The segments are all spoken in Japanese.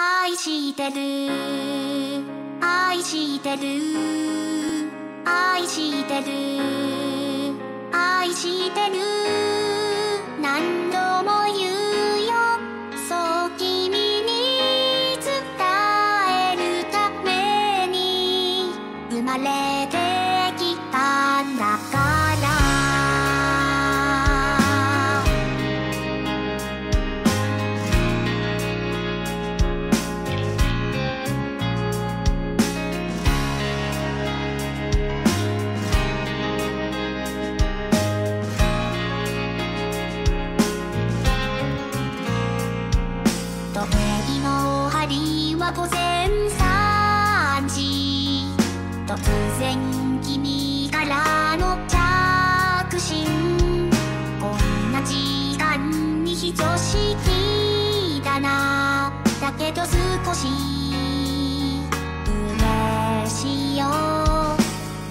愛してる。愛してる。愛してる。愛してる。突然君からの着信こんな。時間に非常きだな。だけど少し嬉しいよ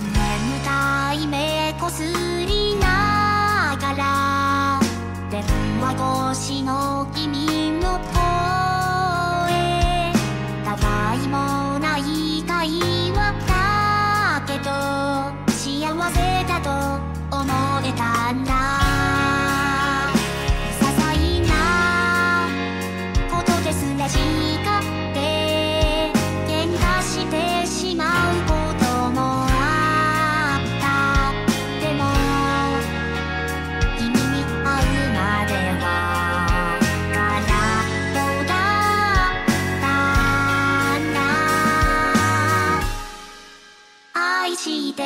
眠たい目こすりな。がら電話越しの君の声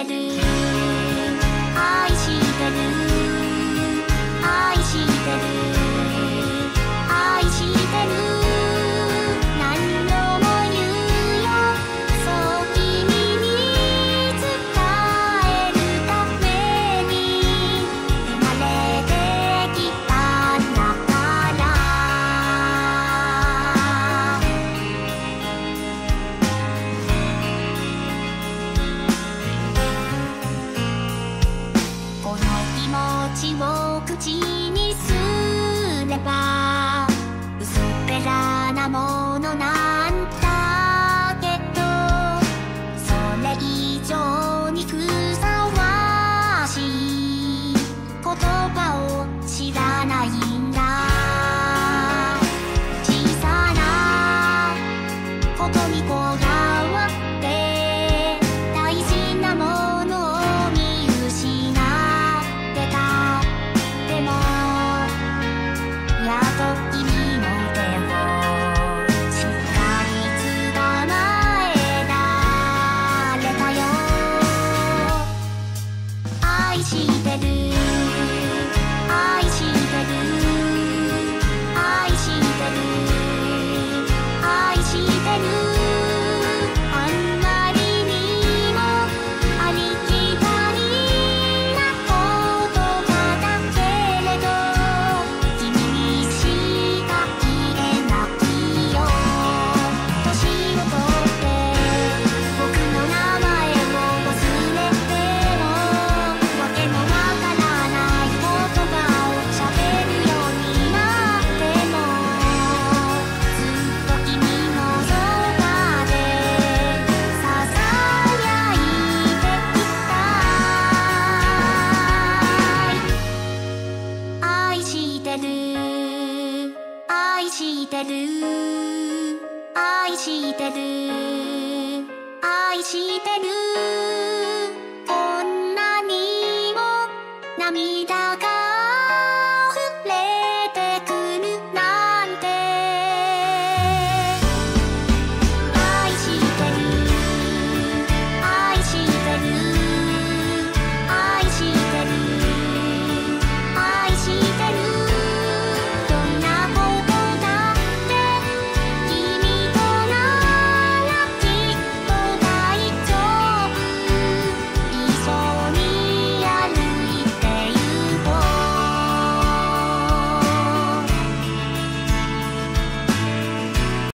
してる。愛してる。気持ちを口にすれば薄っぺらなものなしてる愛してる。愛してる。